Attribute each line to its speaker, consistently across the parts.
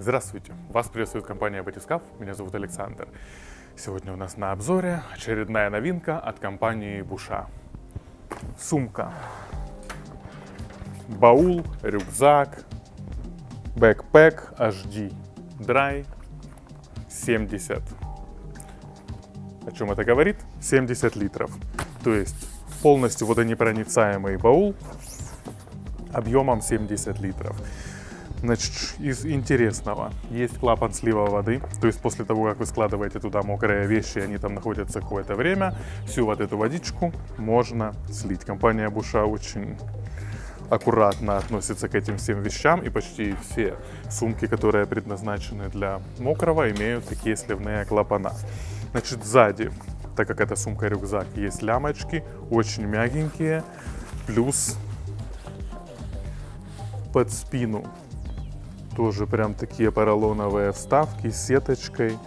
Speaker 1: Здравствуйте! Вас приветствует компания Батискаф. Меня зовут Александр. Сегодня у нас на обзоре очередная новинка от компании Буша. Сумка. Баул, рюкзак, бэкпэк HD Dry 70. О чем это говорит? 70 литров. То есть полностью водонепроницаемый баул объемом 70 литров. Значит, из интересного. Есть клапан слива воды, то есть после того, как вы складываете туда мокрые вещи, они там находятся какое-то время, всю вот эту водичку можно слить. Компания Буша очень аккуратно относится к этим всем вещам, и почти все сумки, которые предназначены для мокрого, имеют такие сливные клапана. Значит, сзади, так как это сумка-рюкзак, есть лямочки, очень мягенькие, плюс под спину тоже прям такие поролоновые вставки с сеточкой.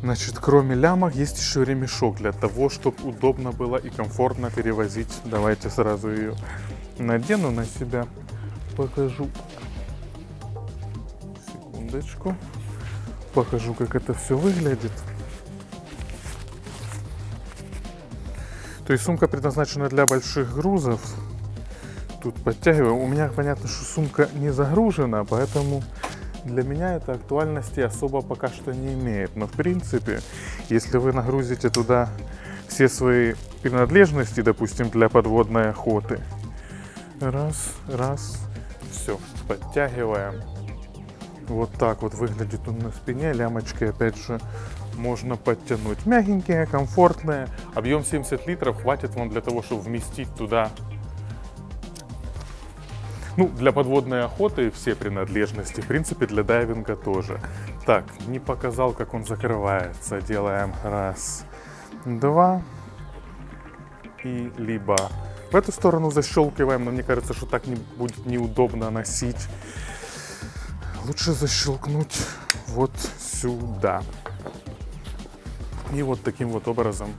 Speaker 1: Значит, кроме лямок есть еще ремешок для того, чтобы удобно было и комфортно перевозить. Давайте сразу ее надену на себя. Покажу. Секундочку. Покажу, как это все выглядит. То есть сумка предназначена для больших грузов тут подтягиваю. У меня понятно, что сумка не загружена, поэтому для меня это актуальности особо пока что не имеет. Но в принципе, если вы нагрузите туда все свои принадлежности, допустим, для подводной охоты, раз, раз, все, подтягиваем. Вот так вот выглядит он на спине, лямочкой опять же можно подтянуть. Мягенькие, комфортные. Объем 70 литров хватит вам для того, чтобы вместить туда ну, для подводной охоты все принадлежности, в принципе, для дайвинга тоже. Так, не показал, как он закрывается. Делаем раз, два. И либо в эту сторону защелкиваем, но мне кажется, что так не будет неудобно носить. Лучше защелкнуть вот сюда. И вот таким вот образом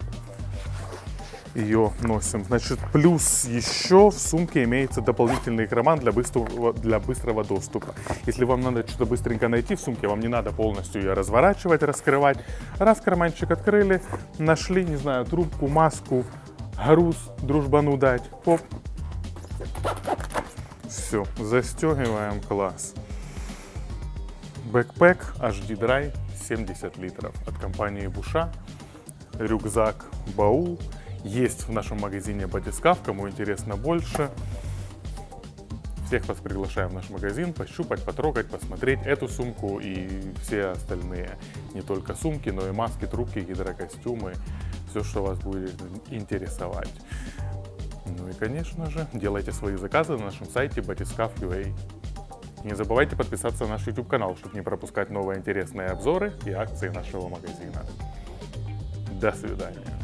Speaker 1: ее носим. Значит, плюс еще в сумке имеется дополнительный карман для быстрого, для быстрого доступа. Если вам надо что-то быстренько найти в сумке, вам не надо полностью ее разворачивать, раскрывать. Раз карманчик открыли, нашли, не знаю, трубку, маску, груз, дружбану дать. Оп. Все, застегиваем, класс. Бэкпэк HD Dry 70 литров от компании Буша. Рюкзак, баул есть в нашем магазине батискаф, кому интересно больше. Всех вас приглашаем в наш магазин пощупать, потрогать, посмотреть эту сумку и все остальные. Не только сумки, но и маски, трубки, гидрокостюмы, все, что вас будет интересовать. Ну и, конечно же, делайте свои заказы на нашем сайте batiscaf.ua. Не забывайте подписаться на наш YouTube канал, чтобы не пропускать новые интересные обзоры и акции нашего магазина. До свидания.